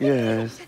Yes.